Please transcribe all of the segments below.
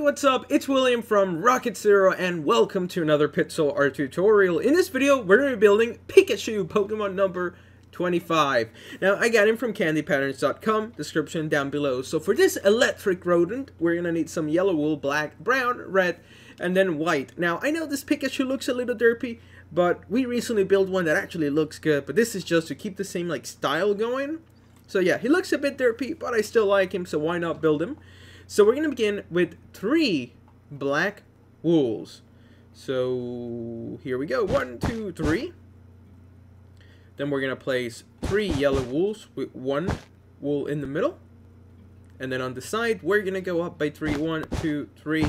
what's up? It's William from Rocket Zero and welcome to another Pixel art tutorial. In this video, we're going to be building Pikachu Pokemon number 25. Now, I got him from kandipatterns.com, description down below. So for this electric rodent, we're going to need some yellow wool, black, brown, red, and then white. Now, I know this Pikachu looks a little derpy, but we recently built one that actually looks good, but this is just to keep the same like style going. So yeah, he looks a bit derpy, but I still like him, so why not build him? So we're going to begin with three black wools. So here we go. One, two, three. Then we're going to place three yellow wools with one wool in the middle. And then on the side, we're going to go up by three. One, two, three,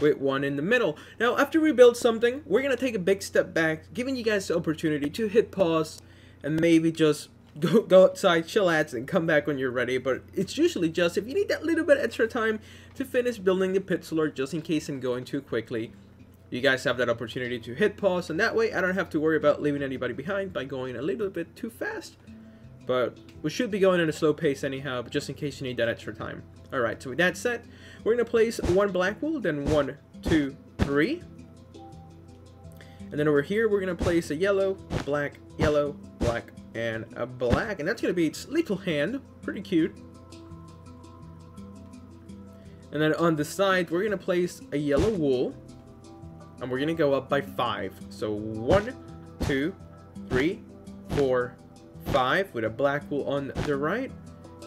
with one in the middle. Now, after we build something, we're going to take a big step back, giving you guys the opportunity to hit pause and maybe just go, go outside, chillax, and come back when you're ready. But it's usually just if you need that little bit extra time to finish building the pit Pixel just in case I'm going too quickly. You guys have that opportunity to hit pause, and that way I don't have to worry about leaving anybody behind by going a little bit too fast. But we should be going at a slow pace anyhow, but just in case you need that extra time. Alright, so with that said, we're going to place one black wool, then one, two, three. And then over here, we're going to place a yellow, black, yellow, black, and a black. And that's going to be its little hand. Pretty cute. And then on the side, we're going to place a yellow wool. And we're going to go up by five. So one, two, three, four, five with a black wool on the right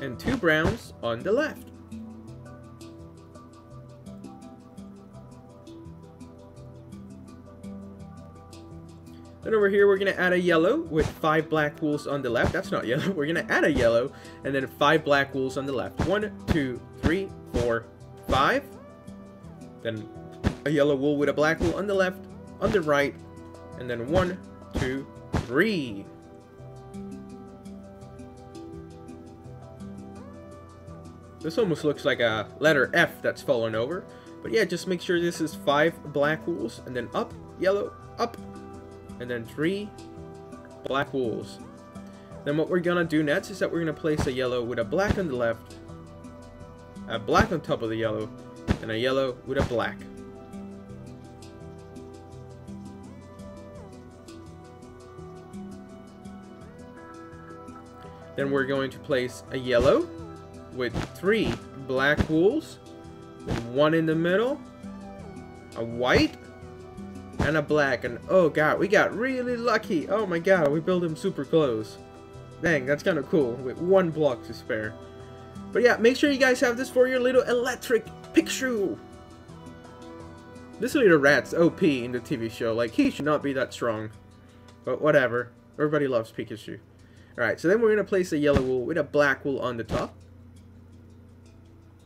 and two browns on the left. Then over here, we're going to add a yellow with five black wools on the left. That's not yellow. We're going to add a yellow and then five black wools on the left. One, two, three, four, five. Then a yellow wool with a black wool on the left, on the right, and then one, two, three. This almost looks like a letter F that's fallen over. But yeah, just make sure this is five black wools, and then up, yellow, up, and then three black wools. Then what we're gonna do next is that we're gonna place a yellow with a black on the left, a black on top of the yellow, and a yellow with a black. Then we're going to place a yellow with three black wools, one in the middle, a white, and a black. And oh god, we got really lucky. Oh my god, we built him super close. Dang, that's kind of cool with one block to spare. But yeah, make sure you guys have this for your little electric Pikachu. This little rat's OP in the TV show. Like, he should not be that strong. But whatever. Everybody loves Pikachu. Alright, so then we're going to place a yellow wool with a black wool on the top.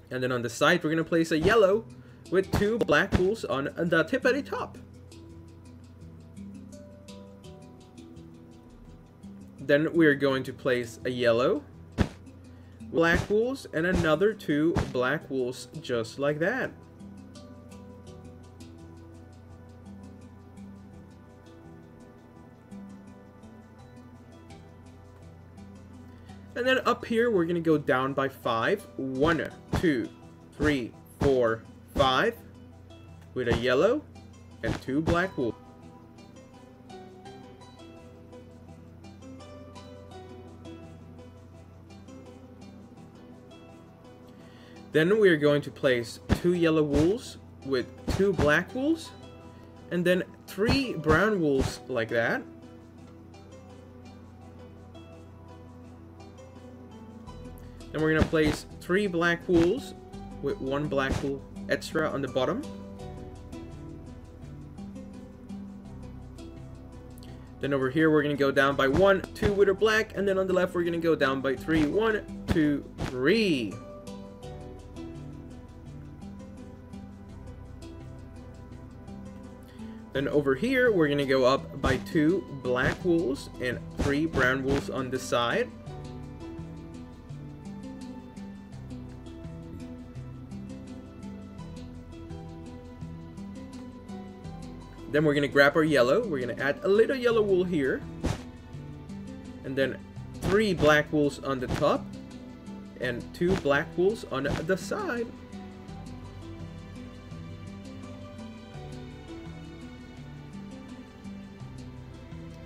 And then on the side, we're going to place a yellow with two black wools on the tip at the top. Then we're going to place a yellow, black wools, and another two black wools just like that. And then up here, we're going to go down by five. One, two, three, four, five. With a yellow and two black wool. Then we are going to place two yellow wools with two black wools. And then three brown wools like that. Then we're going to place three black wools with one black wool extra on the bottom. Then over here, we're going to go down by one, two with a black, and then on the left, we're going to go down by three. One, two, three. Then over here, we're going to go up by two black wools and three brown wools on the side. Then we're going to grab our yellow. We're going to add a little yellow wool here. And then three black wools on the top. And two black wools on the side.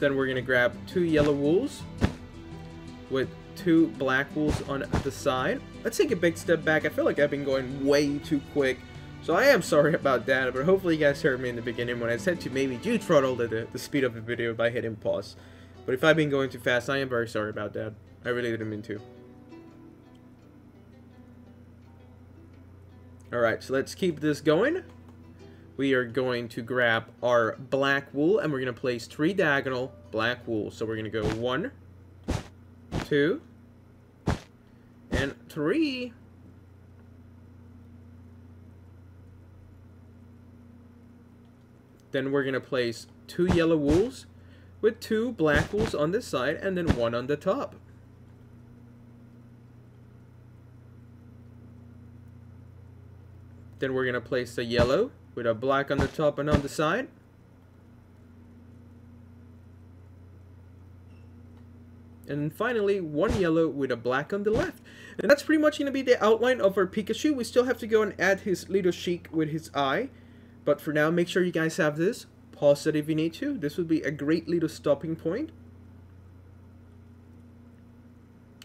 Then we're going to grab two yellow wools with two black wools on the side. Let's take a big step back. I feel like I've been going way too quick. So I am sorry about that, but hopefully you guys heard me in the beginning when I said to maybe do throttle the, the speed of the video by hitting pause. But if I've been going too fast, I am very sorry about that. I really didn't mean to. Alright, so let's keep this going. We are going to grab our black wool and we're going to place three diagonal black wool. So we're going to go one, two, and three. Then we're going to place two yellow wools with two black wools on this side and then one on the top. Then we're going to place a yellow with a black on the top and on the side. And finally, one yellow with a black on the left. And that's pretty much going to be the outline of our Pikachu. We still have to go and add his little cheek with his eye. But for now, make sure you guys have this. Pause it if you need to. This would be a great little stopping point.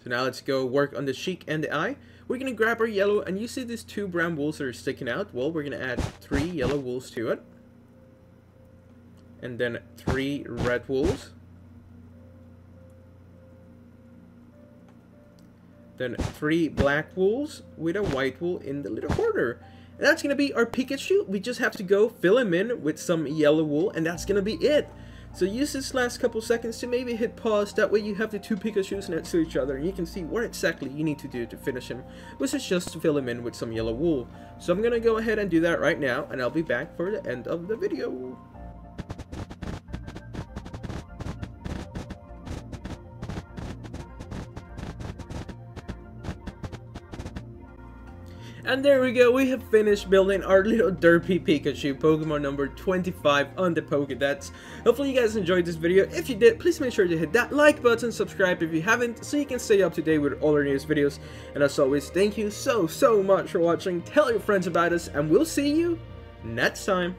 So now let's go work on the cheek and the eye. We're going to grab our yellow, and you see these two brown wools that are sticking out? Well, we're going to add three yellow wools to it. And then three red wools. Then three black wools with a white wool in the little corner. And that's going to be our Pikachu. We just have to go fill him in with some yellow wool, and that's going to be it. So use this last couple seconds to maybe hit pause, that way you have the two Pikachus next to each other and you can see what exactly you need to do to finish him, which is just to fill him in with some yellow wool. So I'm gonna go ahead and do that right now and I'll be back for the end of the video. And there we go, we have finished building our little derpy Pikachu, Pokemon number 25 on the Pokedex. Hopefully you guys enjoyed this video. If you did, please make sure to hit that like button, subscribe if you haven't, so you can stay up to date with all our newest videos. And as always, thank you so, so much for watching. Tell your friends about us, and we'll see you next time.